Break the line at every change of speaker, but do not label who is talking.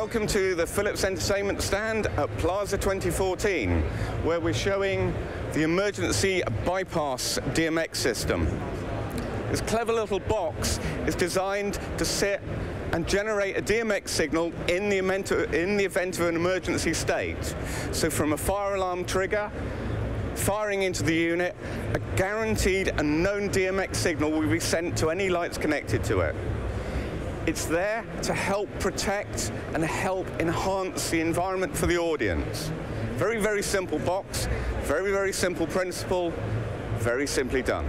Welcome to the Philips Entertainment stand at PLASA 2014, where we're showing the emergency bypass DMX system. This clever little box is designed to sit and generate a DMX signal in the, event of, in the event of an emergency state. So from a fire alarm trigger, firing into the unit, a guaranteed and known DMX signal will be sent to any lights connected to it. It's there to help protect and help enhance the environment for the audience. Very, very simple box, very, very simple principle, very simply done.